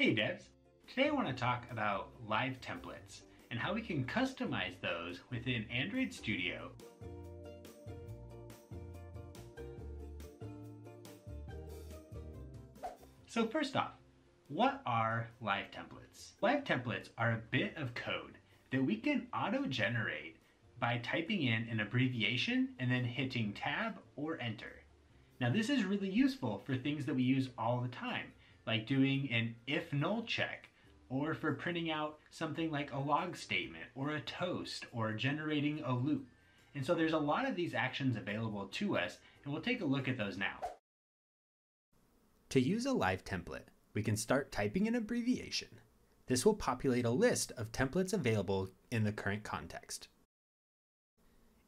Hey devs! Today I want to talk about live templates and how we can customize those within Android Studio. So first off, what are live templates? Live templates are a bit of code that we can auto-generate by typing in an abbreviation and then hitting tab or enter. Now this is really useful for things that we use all the time, like doing an if null check, or for printing out something like a log statement, or a toast, or generating a loop. And so there's a lot of these actions available to us, and we'll take a look at those now. To use a live template, we can start typing an abbreviation. This will populate a list of templates available in the current context.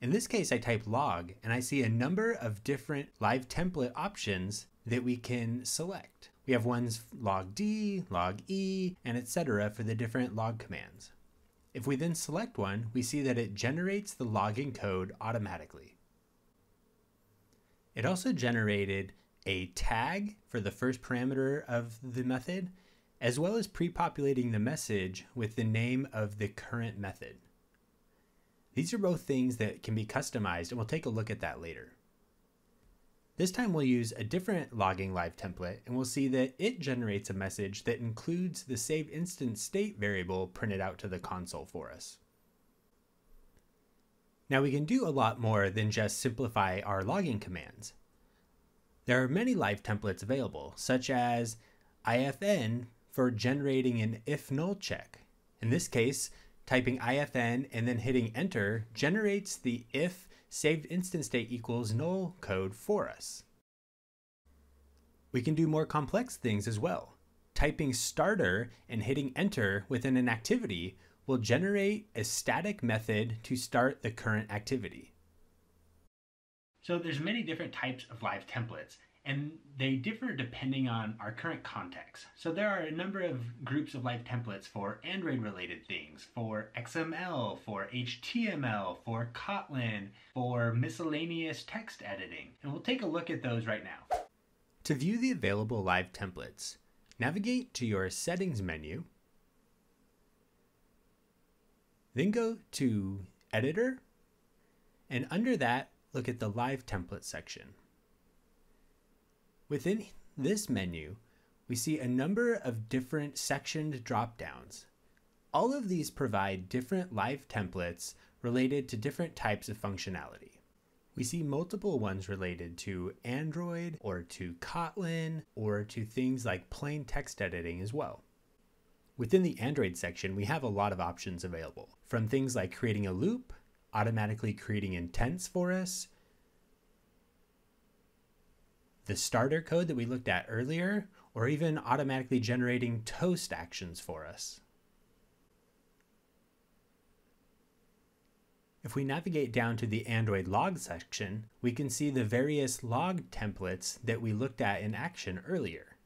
In this case, I type log and I see a number of different live template options that we can select. We have ones log D, log E, and etc. for the different log commands. If we then select one, we see that it generates the logging code automatically. It also generated a tag for the first parameter of the method, as well as pre-populating the message with the name of the current method. These are both things that can be customized and we'll take a look at that later. This time we'll use a different logging live template and we'll see that it generates a message that includes the saved instance state variable printed out to the console for us. Now we can do a lot more than just simplify our logging commands. There are many live templates available, such as ifn for generating an if null check. In this case, typing ifn and then hitting enter generates the if saved instance state equals null code for us. We can do more complex things as well. Typing starter and hitting enter within an activity will generate a static method to start the current activity. So there's many different types of live templates and they differ depending on our current context. So there are a number of groups of live templates for Android related things, for XML, for HTML, for Kotlin, for miscellaneous text editing. And we'll take a look at those right now. To view the available live templates, navigate to your settings menu, then go to editor, and under that, look at the live template section. Within this menu, we see a number of different sectioned drop-downs. All of these provide different live templates related to different types of functionality. We see multiple ones related to Android or to Kotlin or to things like plain text editing as well. Within the Android section, we have a lot of options available, from things like creating a loop, automatically creating intents for us, the starter code that we looked at earlier, or even automatically generating toast actions for us. If we navigate down to the Android log section, we can see the various log templates that we looked at in action earlier.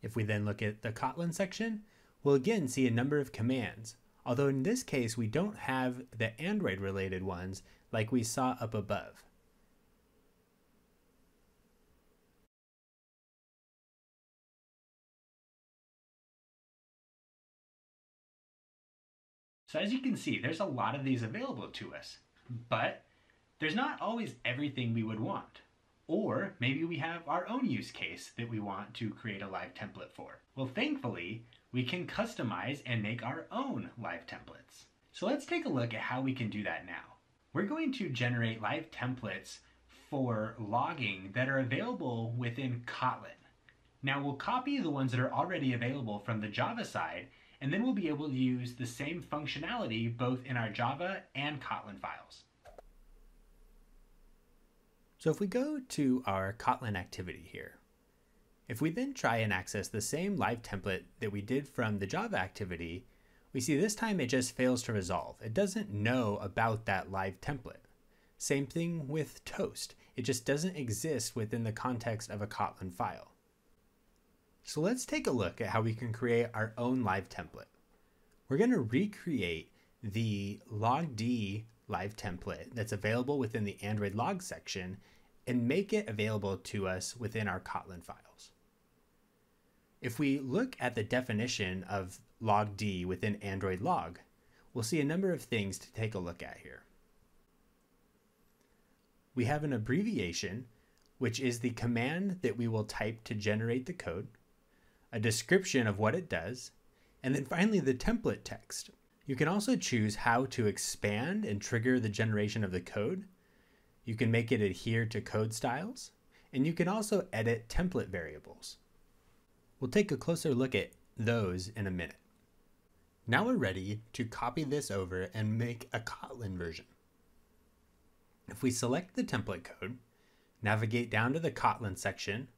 If we then look at the Kotlin section, we'll again see a number of commands, although in this case we don't have the Android related ones like we saw up above. So as you can see, there's a lot of these available to us, but there's not always everything we would want. Or maybe we have our own use case that we want to create a live template for. Well, thankfully, we can customize and make our own live templates. So let's take a look at how we can do that now. We're going to generate live templates for logging that are available within Kotlin. Now we'll copy the ones that are already available from the Java side, and then we'll be able to use the same functionality both in our Java and Kotlin files. So if we go to our Kotlin activity here, if we then try and access the same live template that we did from the Java activity, we see this time it just fails to resolve. It doesn't know about that live template. Same thing with Toast. It just doesn't exist within the context of a Kotlin file. So let's take a look at how we can create our own live template. We're going to recreate the logd live template that's available within the Android log section and make it available to us within our Kotlin files. If we look at the definition of log D within Android log, we'll see a number of things to take a look at here. We have an abbreviation, which is the command that we will type to generate the code, a description of what it does, and then finally the template text. You can also choose how to expand and trigger the generation of the code. You can make it adhere to code styles, and you can also edit template variables. We'll take a closer look at those in a minute. Now we're ready to copy this over and make a Kotlin version. If we select the template code, navigate down to the Kotlin section,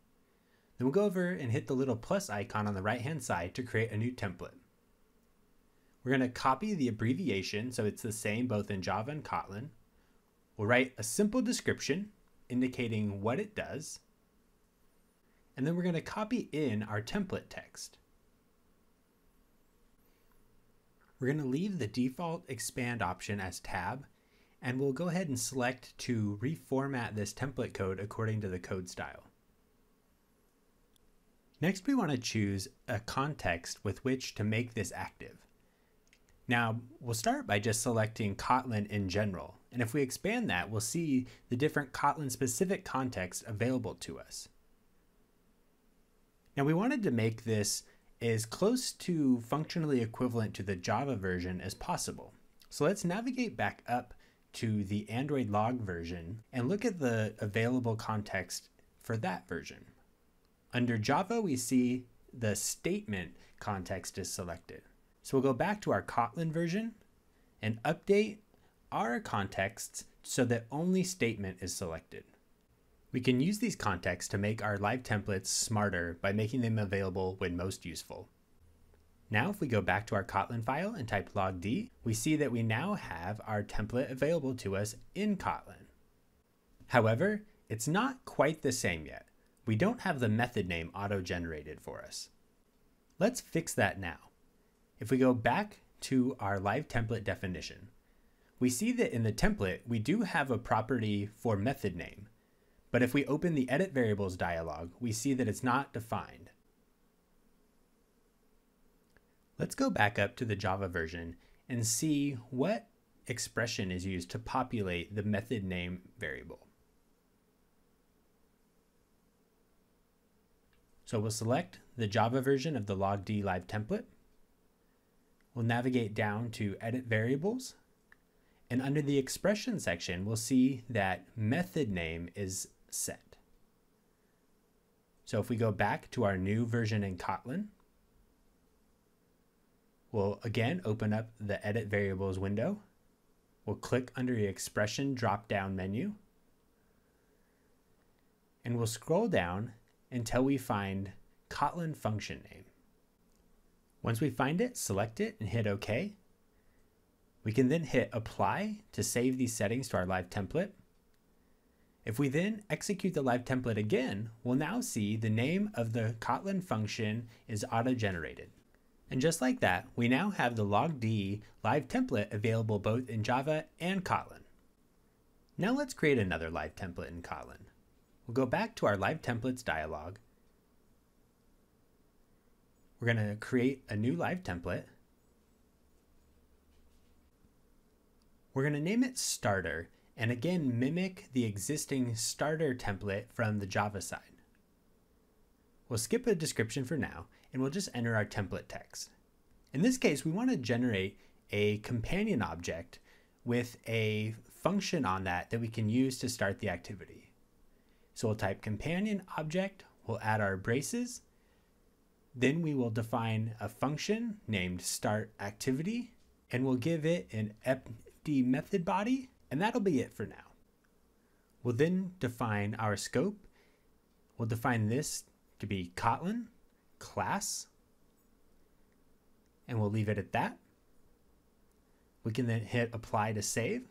then we'll go over and hit the little plus icon on the right hand side to create a new template. We're going to copy the abbreviation so it's the same both in Java and Kotlin. We'll write a simple description indicating what it does. And then we're going to copy in our template text. We're going to leave the default expand option as tab, and we'll go ahead and select to reformat this template code according to the code style. Next, we want to choose a context with which to make this active. Now, we'll start by just selecting Kotlin in general. And if we expand that, we'll see the different Kotlin specific contexts available to us. Now, we wanted to make this as close to functionally equivalent to the Java version as possible. So let's navigate back up to the Android log version and look at the available context for that version. Under Java, we see the statement context is selected. So we'll go back to our Kotlin version and update our contexts so that only statement is selected. We can use these contexts to make our live templates smarter by making them available when most useful. Now if we go back to our Kotlin file and type logd, we see that we now have our template available to us in Kotlin. However, it's not quite the same yet. We don't have the method name auto-generated for us. Let's fix that now. If we go back to our live template definition, we see that in the template, we do have a property for method name. But if we open the edit variables dialog, we see that it's not defined. Let's go back up to the Java version and see what expression is used to populate the method name variable. So we'll select the Java version of the logd live template. We'll navigate down to Edit Variables. And under the expression section, we'll see that method name is set. So if we go back to our new version in Kotlin, we'll again open up the Edit Variables window. We'll click under the Expression drop-down menu. And we'll scroll down until we find Kotlin function name. Once we find it, select it and hit OK. We can then hit apply to save these settings to our live template. If we then execute the live template again, we'll now see the name of the Kotlin function is auto-generated. And just like that, we now have the logd live template available both in Java and Kotlin. Now let's create another live template in Kotlin. We'll go back to our live templates dialog we're going to create a new live template. We're going to name it starter and again mimic the existing starter template from the Java side. We'll skip a description for now and we'll just enter our template text. In this case, we want to generate a companion object with a function on that that we can use to start the activity. So we'll type companion object, we'll add our braces, then we will define a function named start activity and we'll give it an empty method body and that'll be it for now. We'll then define our scope. We'll define this to be Kotlin class and we'll leave it at that. We can then hit apply to save.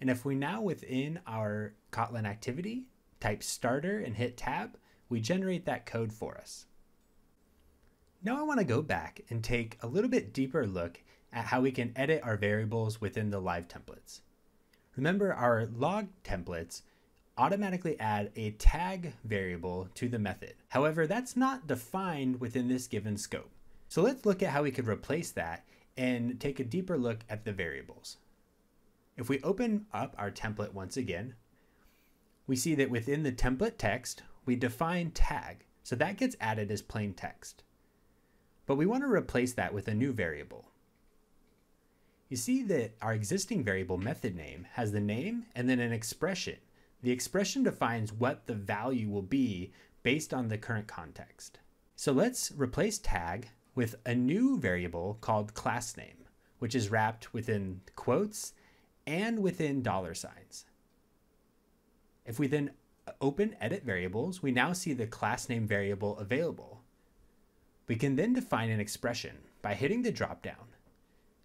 And if we now within our Kotlin activity type starter and hit tab, we generate that code for us. Now I want to go back and take a little bit deeper look at how we can edit our variables within the live templates. Remember our log templates automatically add a tag variable to the method. However, that's not defined within this given scope. So let's look at how we could replace that and take a deeper look at the variables. If we open up our template once again, we see that within the template text, we define tag. So that gets added as plain text. But we want to replace that with a new variable. You see that our existing variable method name has the name and then an expression. The expression defines what the value will be based on the current context. So let's replace tag with a new variable called class name, which is wrapped within quotes and within dollar signs. If we then open edit variables, we now see the class name variable available. We can then define an expression by hitting the dropdown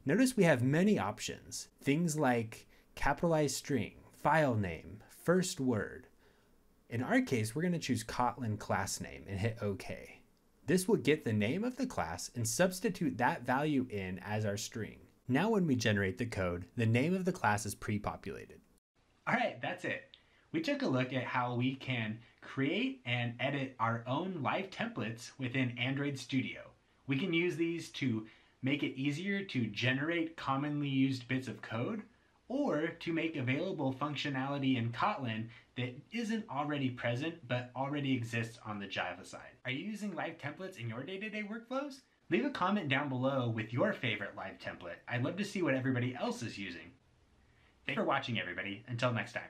Notice we have many options, things like capitalized string, file name, first word. In our case, we're going to choose Kotlin class name and hit OK. This will get the name of the class and substitute that value in as our string. Now when we generate the code, the name of the class is pre-populated. All right, that's it. We took a look at how we can create and edit our own live templates within Android Studio. We can use these to make it easier to generate commonly used bits of code, or to make available functionality in Kotlin that isn't already present but already exists on the Java side. Are you using live templates in your day-to-day workflows? Leave a comment down below with your favorite live template. I'd love to see what everybody else is using. Thanks for watching everybody. Until next time.